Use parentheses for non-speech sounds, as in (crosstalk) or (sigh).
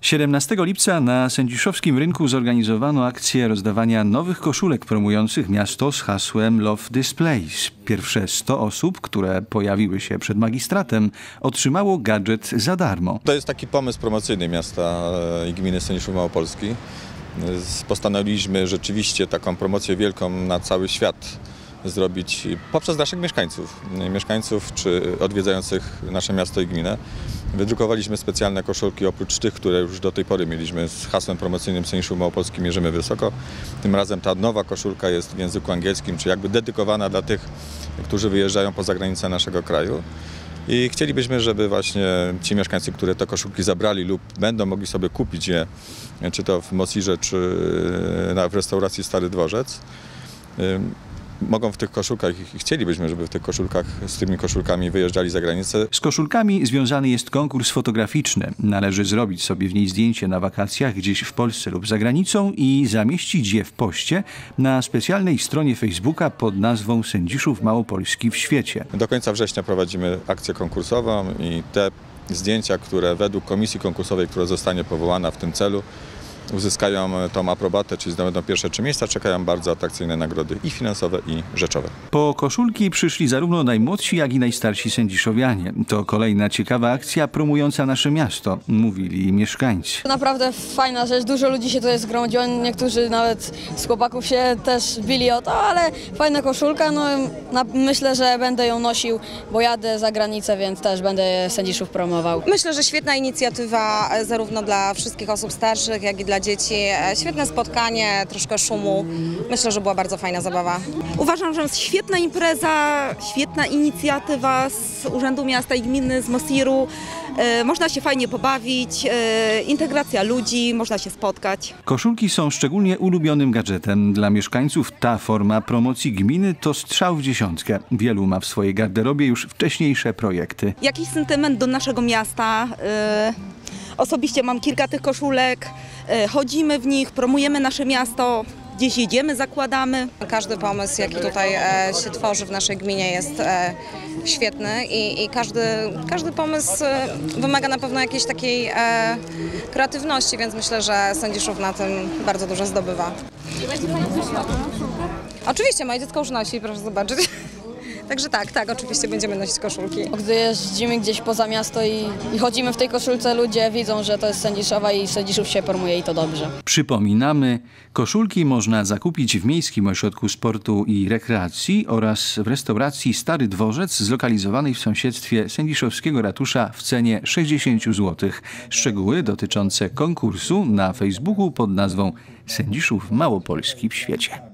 17 lipca na sędziszowskim rynku zorganizowano akcję rozdawania nowych koszulek promujących miasto z hasłem Love Displays. Pierwsze 100 osób, które pojawiły się przed magistratem, otrzymało gadżet za darmo. To jest taki pomysł promocyjny miasta e, i gminy Staniszów Małopolski. Z- Postanowiliśmy rzeczywiście taką promocję wielką na cały świat zrobić poprzez naszych mieszkańców, mieszkańców czy odwiedzających nasze miasto i gminę. Wydrukowaliśmy specjalne koszulki oprócz tych, które już do tej pory mieliśmy z hasłem promocyjnym Staniszów Małopolski Mierzymy Wysoko. Tym razem ta nowa koszulka jest w języku angielskim, czy jakby dedykowana dla tych, którzy wyjeżdżają poza granice naszego kraju. I chcielibyśmy, żeby właśnie ci mieszkańcy, które te koszulki zabrali lub będą mogli sobie kupić je, czy to w Mosirze, czy w restauracji Stary Dworzec, mogą w tych koszulkach i chcielibyśmy, żeby w tych koszulkach, z tymi koszulkami wyjeżdżali za granicę. Z koszulkami związany jest konkurs fotograficzny. Należy zrobić sobie w niej zdjęcie na wakacjach gdzieś w Polsce lub za granicą i zamieścić je w poście na specjalnej stronie Facebooka pod nazwą Sędziszów Małopolski w świecie. Do końca września prowadzimy akcję konkursową i te zdjęcia, które według komisji konkursowej, która zostanie powołana w tym celu, uzyskają tą aprobatę, czyli zdobędą pierwsze trzy miejsca, czekają bardzo atrakcyjne nagrody i finansowe, i rzeczowe. Po koszulki przyszli zarówno najmłodsi, jak i najstarsi sędziszowianie. To kolejna ciekawa akcja promująca nasze miasto, mówili mieszkańcy. Naprawdę fajna rzecz, dużo ludzi się tutaj zgromadziło, niektórzy nawet z chłopaków się też bili o to, ale fajna koszulka, no myślę, że będę ją nosił, bo jadę za granicę, więc też będę sędziszów promował. Myślę, że świetna inicjatywa e, zarówno dla wszystkich osób starszych, jak i dla dzieci. E, Świetne spotkanie, troszkę szumu. Myślę, że była bardzo fajna zabawa. Uważam, że jest świetna impreza, świetna inicjatywa z Urzędu Miasta i Gminy, z Mosiru. E, można się fajnie pobawić, e, integracja ludzi, można się spotkać. Koszulki są szczególnie ulubionym gadżetem. Dla mieszkańców ta forma promocji gminy to strzał w dziesiątkę. Wielu ma w swojej garderobie już wcześniejsze projekty. Jakiś sentyment do naszego miasta. e, Osobiście mam kilka tych koszulek, e, chodzimy w nich, promujemy nasze miasto, gdzieś jedziemy, zakładamy. Każdy pomysł, jaki tutaj e, się tworzy w naszej gminie jest e, świetny i, i każdy, każdy pomysł e, wymaga na pewno jakiejś takiej e, kreatywności, więc myślę, że Sędziszów na tym bardzo dużo zdobywa. Oczywiście, moje dziecko już nosi, proszę zobaczyć. (laughs) Także tak, tak, oczywiście będziemy nosić koszulki. Gdy jeździmy gdzieś poza miasto i, i chodzimy w tej koszulce, ludzie widzą, że to jest sędziszowa i sędziszów się promuje i to dobrze. Przypominamy, koszulki można zakupić w Miejskim Ośrodku Sportu i Rekreacji oraz w restauracji Stary Dworzec zlokalizowanej w sąsiedztwie Sędziszowskiego Ratusza w cenie 60 zł. Szczegóły dotyczące konkursu na Facebooku pod nazwą Sędziszów Małopolski w świecie.